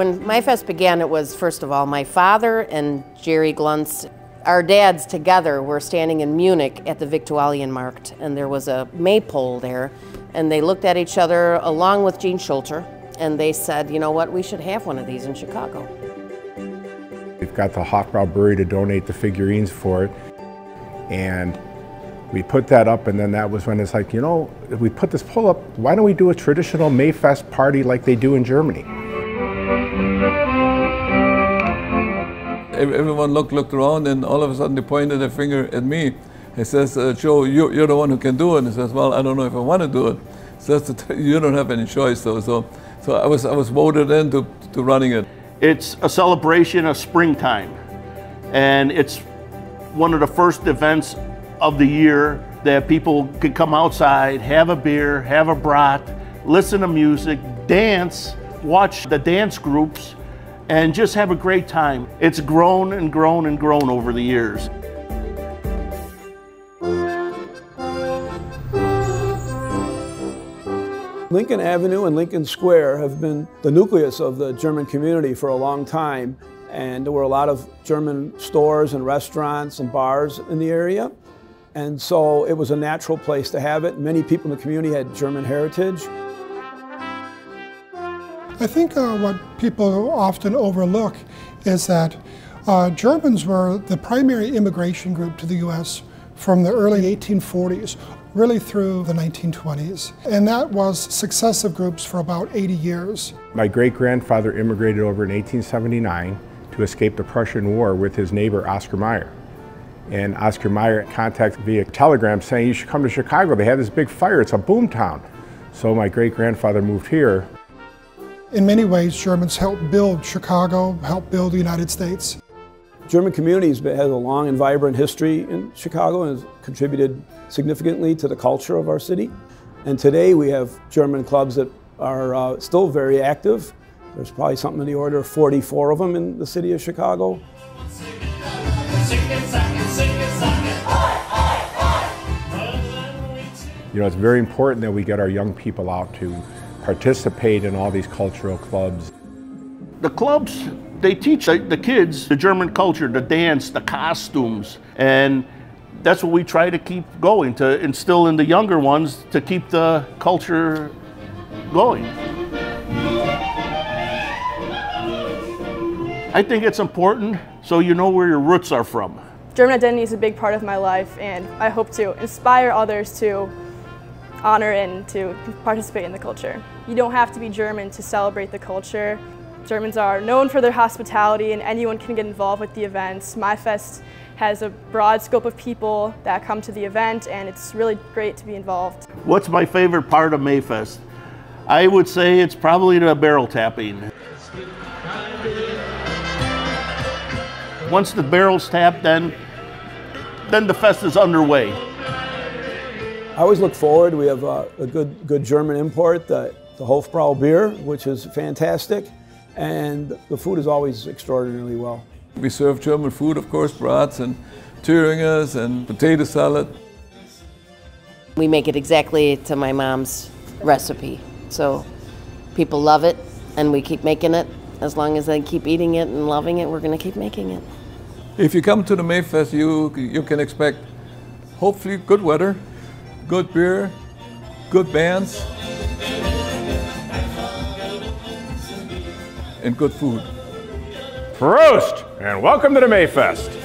When Maifest began, it was first of all my father and Jerry Gluntz. Our dads together were standing in Munich at the Viktualienmarkt, and there was a maypole there, and they looked at each other along with Gene Schulter, and they said, you know what, we should have one of these in Chicago. We've got the Hofbrau Brewery to donate the figurines for it, and we put that up, and then that was when it's like, you know, if we put this pole up, why don't we do a traditional Maifest party like they do in Germany? Everyone looked, looked around and all of a sudden they pointed a finger at me. He says, uh, Joe, you, you're the one who can do it. And he says, well, I don't know if I want to do it. So you don't have any choice though. So, so I, was, I was voted into to running it. It's a celebration of springtime. And it's one of the first events of the year that people can come outside, have a beer, have a brat, listen to music, dance, watch the dance groups, and just have a great time. It's grown and grown and grown over the years. Lincoln Avenue and Lincoln Square have been the nucleus of the German community for a long time, and there were a lot of German stores and restaurants and bars in the area. And so it was a natural place to have it. Many people in the community had German heritage. I think uh, what people often overlook is that uh, Germans were the primary immigration group to the U.S. from the early 1840s, really through the 1920s. And that was successive groups for about 80 years. My great grandfather immigrated over in 1879 to escape the Prussian War with his neighbor Oscar Mayer. And Oscar Mayer contacted via telegram saying, You should come to Chicago. They had this big fire, it's a boom town. So my great grandfather moved here in many ways, Germans helped build Chicago, helped build the United States. German communities has a long and vibrant history in Chicago and has contributed significantly to the culture of our city. And today we have German clubs that are uh, still very active. There's probably something in the order of 44 of them in the city of Chicago. You know, it's very important that we get our young people out to participate in all these cultural clubs. The clubs, they teach the kids the German culture, the dance, the costumes, and that's what we try to keep going, to instill in the younger ones to keep the culture going. I think it's important so you know where your roots are from. German identity is a big part of my life and I hope to inspire others to honor and to participate in the culture. You don't have to be German to celebrate the culture. Germans are known for their hospitality and anyone can get involved with the events. Maifest has a broad scope of people that come to the event and it's really great to be involved. What's my favorite part of Maifest? I would say it's probably the barrel tapping. Once the barrel's tapped, then, then the fest is underway. I always look forward. We have a, a good, good German import, the, the Hofbrau beer, which is fantastic, and the food is always extraordinarily well. We serve German food, of course, brats and Thüringers and potato salad. We make it exactly to my mom's recipe, so people love it, and we keep making it. As long as they keep eating it and loving it, we're going to keep making it. If you come to the Maifest, you, you can expect hopefully good weather, good beer, good bands, and good food. Prost, and welcome to the Maifest.